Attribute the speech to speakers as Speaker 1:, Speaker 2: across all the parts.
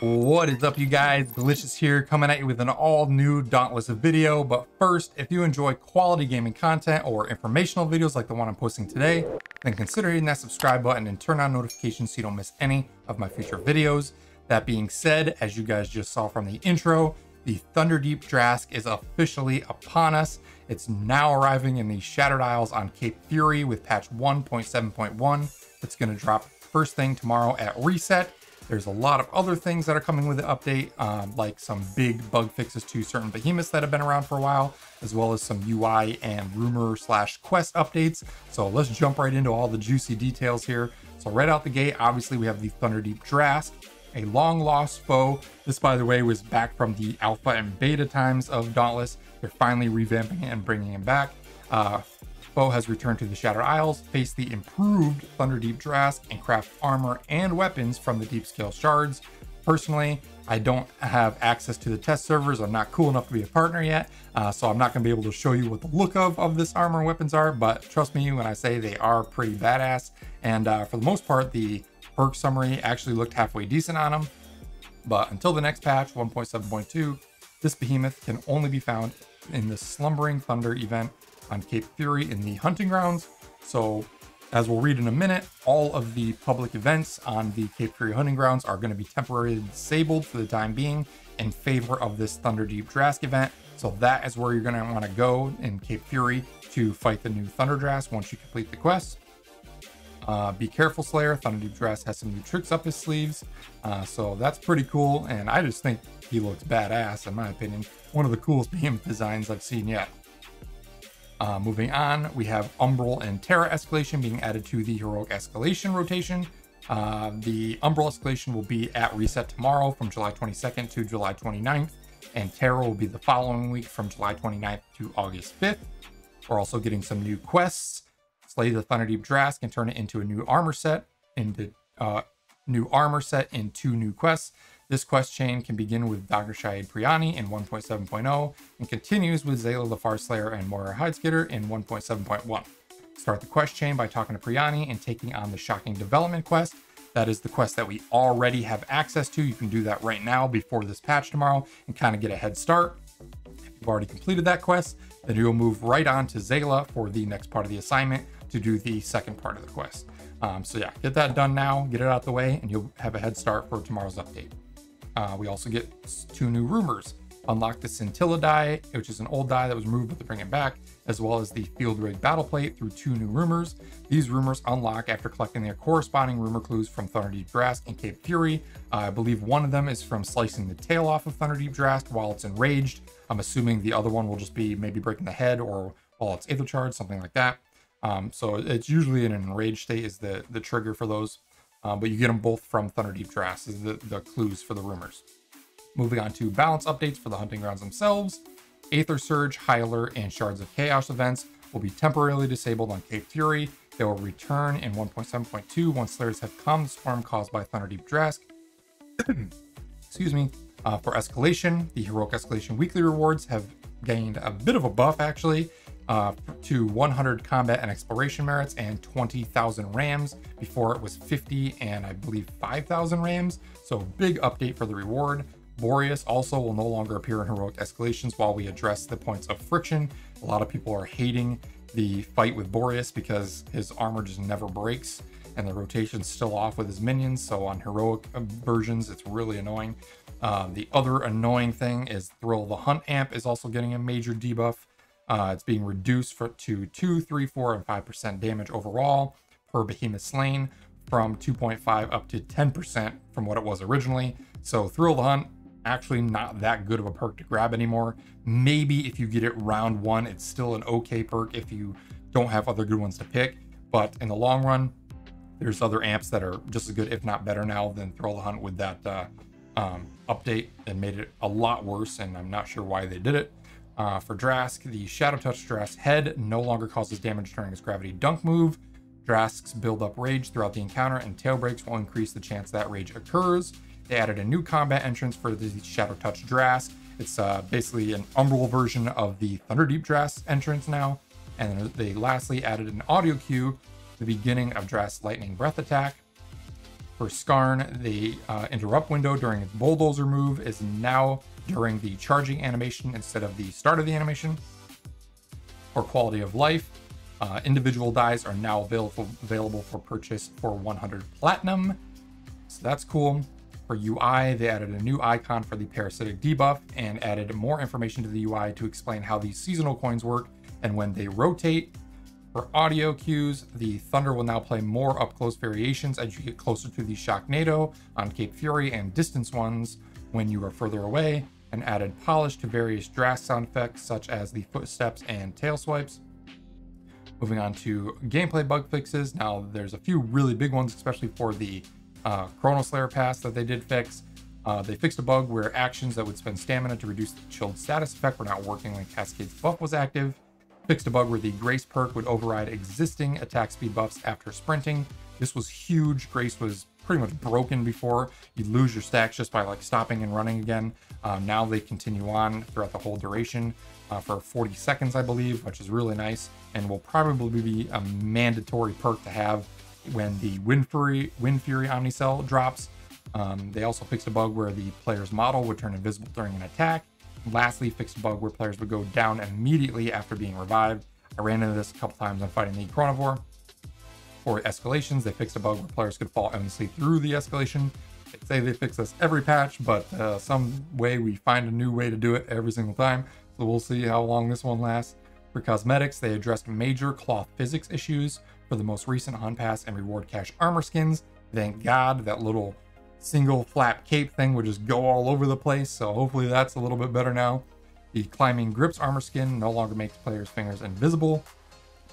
Speaker 1: What is up, you guys? Glitchiz here, coming at you with an all new Dauntless video. But first, if you enjoy quality gaming content or informational videos like the one I'm posting today, then consider hitting that subscribe button and turn on notifications so you don't miss any of my future videos. That being said, as you guys just saw from the intro, the Thunderdeep Drask is officially upon us. It's now arriving in the Shattered Isles on Cape Fury with patch 1.7.1. It's going to drop first thing tomorrow at reset. There's a lot of other things that are coming with the update, um, like some big bug fixes to certain behemoths that have been around for a while, as well as some UI and rumor slash quest updates. So let's jump right into all the juicy details here. So right out the gate, obviously we have the Thunderdeep Drask, a long lost foe. This, by the way, was back from the alpha and beta times of Dauntless. They're finally revamping it and bringing him back. Uh, Foe has returned to the Shattered Isles, faced the improved Thunderdeep Drask, and craft armor and weapons from the Deep Scale Shards. Personally, I don't have access to the test servers. I'm not cool enough to be a partner yet, uh, so I'm not going to be able to show you what the look of of this armor and weapons are, but trust me when I say they are pretty badass. And uh, for the most part, the perk summary actually looked halfway decent on them. But until the next patch, 1.7.2, this behemoth can only be found in the Slumbering Thunder event on Cape Fury in the hunting grounds. So as we'll read in a minute, all of the public events on the Cape Fury hunting grounds are going to be temporarily disabled for the time being in favor of this Thunderdeep Drask event. So that is where you're going to want to go in Cape Fury to fight the new Thunder Drask once you complete the quest. Uh, be careful, Slayer. Thunder Thunderdeep Drask has some new tricks up his sleeves. Uh, so that's pretty cool. And I just think he looks badass, in my opinion. One of the coolest behemoth designs I've seen yet. Uh, moving on, we have Umbral and Terra escalation being added to the Heroic escalation rotation. Uh, the Umbral escalation will be at reset tomorrow from July 22nd to July 29th, and Terra will be the following week from July 29th to August 5th. We're also getting some new quests. Slay the Thunderdeep Drask and turn it into a new armor set, into uh, new armor set in two new quests. This quest chain can begin with Dr. Shahid Priani in 1.7.0 and continues with Zayla the Farslayer and Moira Hideskitter in 1.7.1. Start the quest chain by talking to Priani and taking on the Shocking Development quest. That is the quest that we already have access to. You can do that right now before this patch tomorrow and kind of get a head start. If you've already completed that quest, then you'll move right on to Zayla for the next part of the assignment to do the second part of the quest. Um, so yeah, get that done now, get it out the way, and you'll have a head start for tomorrow's update. Uh, we also get two new rumors. Unlock the Scintilla dye, which is an old dye that was removed but to bring it back, as well as the Field Rig Battle Plate through two new rumors. These rumors unlock after collecting their corresponding rumor clues from Thunderdeep Drask and Cape Fury. Uh, I believe one of them is from slicing the tail off of Thunderdeep Drask while it's enraged. I'm assuming the other one will just be maybe breaking the head or while it's Aether Charge, something like that. Um, so it's usually in an enraged state is the, the trigger for those. Uh, but you get them both from Thunderdeep Drask is the, the clues for the rumors. Moving on to balance updates for the hunting grounds themselves. Aether Surge, Hyler, and Shards of Chaos events will be temporarily disabled on Cape Fury. They will return in 1.7.2 once Slayers have calmed the storm caused by Thunderdeep Drask. Excuse me. Uh, for escalation, the Heroic Escalation weekly rewards have gained a bit of a buff actually uh, to 100 combat and exploration merits and 20,000 rams. Before it was 50 and I believe 5,000 rams. So big update for the reward. Boreus also will no longer appear in heroic escalations while we address the points of friction. A lot of people are hating the fight with Boreus because his armor just never breaks and the rotation's still off with his minions. So on heroic versions, it's really annoying. Um, the other annoying thing is Thrill the Hunt amp is also getting a major debuff. Uh, it's being reduced for, to 2, 3, 4, and 5% damage overall per behemoth slain from 2.5 up to 10% from what it was originally. So Thrill the Hunt, actually not that good of a perk to grab anymore. Maybe if you get it round one, it's still an okay perk if you don't have other good ones to pick. But in the long run, there's other amps that are just as good, if not better now than Thrill the Hunt with that uh, um, update and made it a lot worse. And I'm not sure why they did it. Uh, for Drask, the Shadow Touch Drask head no longer causes damage during his gravity dunk move. Drask's build up rage throughout the encounter and tail breaks will increase the chance that rage occurs. They added a new combat entrance for the Shadow Touch Drask. It's uh, basically an Umbral version of the Thunderdeep Drask entrance now. And they lastly added an audio cue the beginning of Drask's Lightning Breath attack. For Skarn, the uh, interrupt window during its bulldozer move is now during the charging animation instead of the start of the animation. For quality of life, uh, individual dyes are now available, available for purchase for 100 platinum. So that's cool. For UI, they added a new icon for the parasitic debuff and added more information to the UI to explain how these seasonal coins work and when they rotate. For audio cues, the Thunder will now play more up close variations as you get closer to the Shocknado on Cape Fury and distance ones when you are further away, and added polish to various Drask sound effects such as the footsteps and tail swipes. Moving on to gameplay bug fixes. Now, there's a few really big ones, especially for the uh, Chrono Slayer pass that they did fix. Uh, they fixed a bug where actions that would spend stamina to reduce the chilled status effect were not working when Cascade's buff was active. Fixed a bug where the Grace perk would override existing attack speed buffs after sprinting. This was huge. Grace was pretty much broken before. You'd lose your stacks just by like stopping and running again. Uh, now they continue on throughout the whole duration uh, for 40 seconds, I believe, which is really nice and will probably be a mandatory perk to have when the Wind Fury, Wind Fury Omnicell drops. Um, they also fixed a bug where the player's model would turn invisible during an attack. Lastly, fixed a bug where players would go down immediately after being revived. I ran into this a couple times when fighting the Chronovore. For escalations, they fixed a bug where players could fall endlessly through the escalation. They say they fix this every patch, but uh, some way we find a new way to do it every single time. So we'll see how long this one lasts. For cosmetics, they addressed major cloth physics issues for the most recent on pass and Reward cache armor skins. Thank God that little single flap cape thing would just go all over the place, so hopefully that's a little bit better now. The Climbing Grips armor skin no longer makes players' fingers invisible.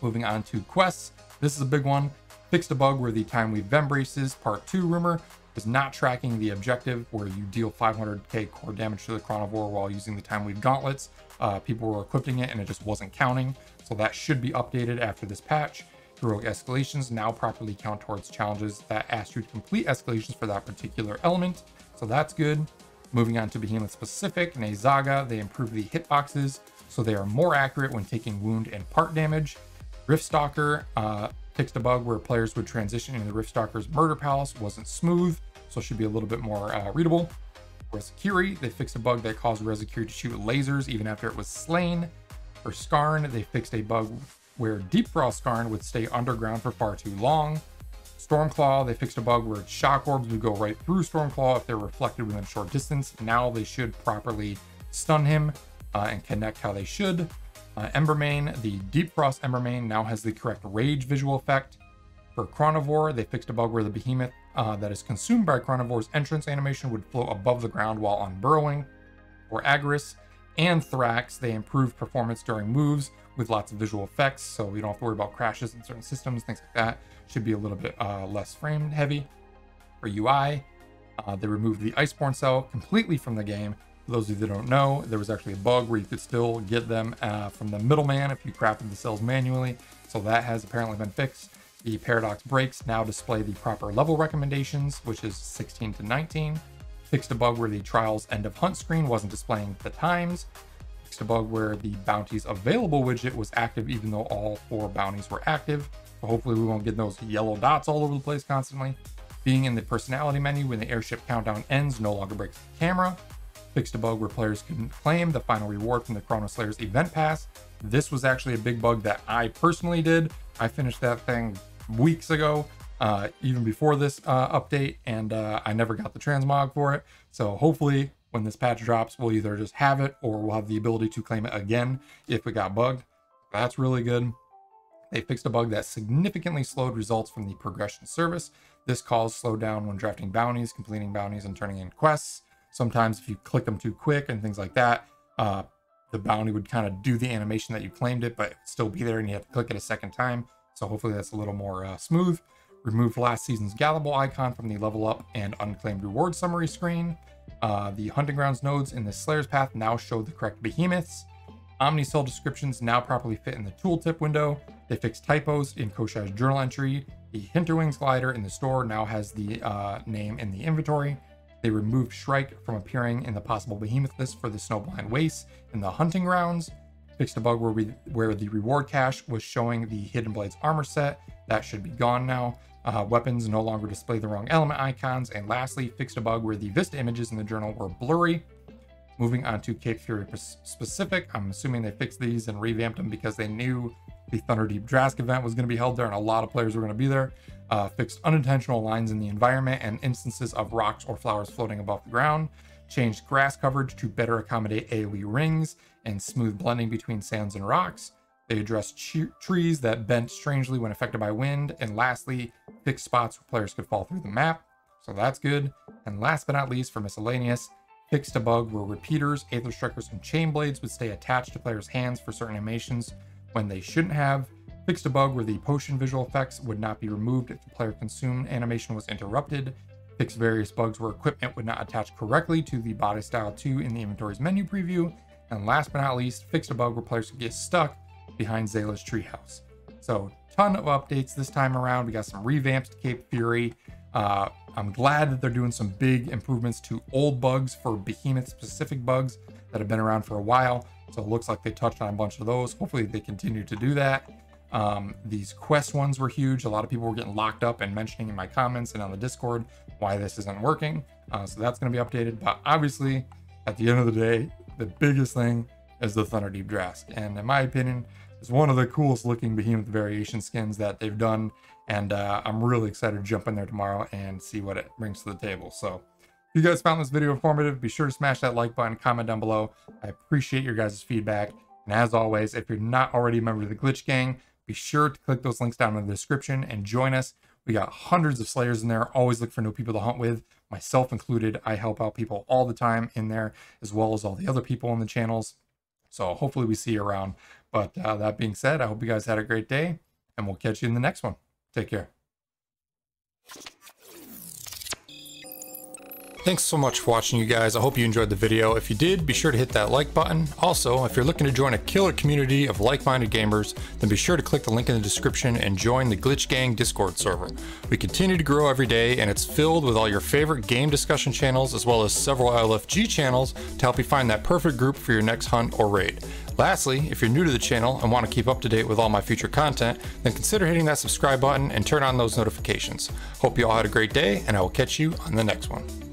Speaker 1: Moving on to quests, this is a big one. Fixed a bug where the Time Weave Vambraces Part 2 rumor is not tracking the objective where you deal 500k core damage to the Chronovore while using the Time Weave Gauntlets. Uh, people were equipping it and it just wasn't counting, so that should be updated after this patch. Heroic escalations now properly count towards challenges that ask you to complete escalations for that particular element, so that's good. Moving on to Behemoth specific, Nayzaga, they improved the hitboxes so they are more accurate when taking wound and part damage. Riftstalker uh, fixed a bug where players would transition into the Riftstalker's murder palace wasn't smooth, so it should be a little bit more uh, readable. For Sekiri, they fixed a bug that caused Rezakiri to shoot lasers even after it was slain. For Skarn, they fixed a bug where Deep Frost Skarn would stay underground for far too long. Stormclaw, they fixed a bug where shock orbs would go right through Stormclaw if they're reflected within short distance. Now they should properly stun him uh, and connect how they should. Uh, Embermane, the Deep Frost Embermane now has the correct rage visual effect. For Chronovore, they fixed a bug where the behemoth uh, that is consumed by Chronovore's entrance animation would float above the ground while unburrowing. For Agris and Thrax, they improved performance during moves with lots of visual effects, so we don't have to worry about crashes in certain systems, things like that. Should be a little bit uh, less frame heavy. For UI, uh, they removed the Iceborne cell completely from the game. Those of you that don't know, there was actually a bug where you could still get them uh, from the middleman if you crafted the cells manually, so that has apparently been fixed. The Paradox breaks now display the proper level recommendations, which is 16 to 19. Fixed a bug where the Trials End of Hunt screen wasn't displaying the times, fixed a bug where the bounties available widget was active even though all four bounties were active. So hopefully we won't get those yellow dots all over the place constantly. Being in the personality menu when the airship countdown ends no longer breaks the camera. Fixed a bug where players couldn't claim the final reward from the Chrono Slayer's event pass. This was actually a big bug that I personally did. I finished that thing weeks ago, uh, even before this uh, update, and uh, I never got the transmog for it. So hopefully when this patch drops, we'll either just have it or we'll have the ability to claim it again if it got bugged. That's really good. They fixed a bug that significantly slowed results from the progression service. This caused slowdown when drafting bounties, completing bounties, and turning in quests. Sometimes if you click them too quick and things like that, uh, the bounty would kind of do the animation that you claimed it, but still be there and you have to click it a second time. So hopefully that's a little more uh, smooth. Removed last season's Gallable icon from the level up and unclaimed reward summary screen. Uh, the hunting grounds nodes in the Slayer's Path now show the correct behemoths. Omnicell descriptions now properly fit in the tooltip window. They fixed typos in Koshai's journal entry. The Hinterwings glider in the store now has the uh, name in the inventory. They removed Shrike from appearing in the possible behemoth list for the Snowblind Waste in the hunting grounds. fixed a bug where we where the reward cache was showing the Hidden Blades armor set. That should be gone now. Uh, weapons no longer display the wrong element icons. And lastly, fixed a bug where the Vista images in the journal were blurry. Moving on to Cape Fury specific, I'm assuming they fixed these and revamped them because they knew the Thunderdeep Drask event was going to be held there and a lot of players were going to be there. Uh, fixed unintentional lines in the environment and instances of rocks or flowers floating above the ground. Changed grass coverage to better accommodate AoE rings and smooth blending between sands and rocks. They addressed trees that bent strangely when affected by wind. And lastly, fixed spots where players could fall through the map. So that's good. And last but not least, for miscellaneous, fixed a bug where repeaters, Aether Strikers, and Chain Blades would stay attached to players' hands for certain animations when they shouldn't have. Fixed a bug where the potion visual effects would not be removed if the player consumed animation was interrupted. Fixed various bugs where equipment would not attach correctly to the body style 2 in the inventory's menu preview. And last but not least, fixed a bug where players could get stuck behind Zayla's treehouse. So, ton of updates this time around. We got some revamps to Cape Fury. Uh, I'm glad that they're doing some big improvements to old bugs for behemoth specific bugs that have been around for a while. So it looks like they touched on a bunch of those. Hopefully they continue to do that. Um, these quest ones were huge. A lot of people were getting locked up and mentioning in my comments and on the Discord why this isn't working. Uh, so that's going to be updated. But obviously, at the end of the day, the biggest thing is the Thunderdeep Drask. And in my opinion, it's one of the coolest looking Behemoth variation skins that they've done. And uh, I'm really excited to jump in there tomorrow and see what it brings to the table. So if you guys found this video informative, be sure to smash that like button, comment down below. I appreciate your guys' feedback. And as always, if you're not already a member of the Glitch Gang, be sure to click those links down in the description and join us. We got hundreds of Slayers in there. Always look for new people to hunt with, myself included. I help out people all the time in there, as well as all the other people in the channels. So hopefully we see you around. But uh, that being said, I hope you guys had a great day, and we'll catch you in the next one. Take care. Thanks so much for watching you guys. I hope you enjoyed the video. If you did, be sure to hit that like button. Also, if you're looking to join a killer community of like-minded gamers, then be sure to click the link in the description and join the Glitch Gang Discord server. We continue to grow every day and it's filled with all your favorite game discussion channels as well as several LFG channels to help you find that perfect group for your next hunt or raid. Lastly, if you're new to the channel and want to keep up to date with all my future content, then consider hitting that subscribe button and turn on those notifications. Hope you all had a great day and I will catch you on the next one.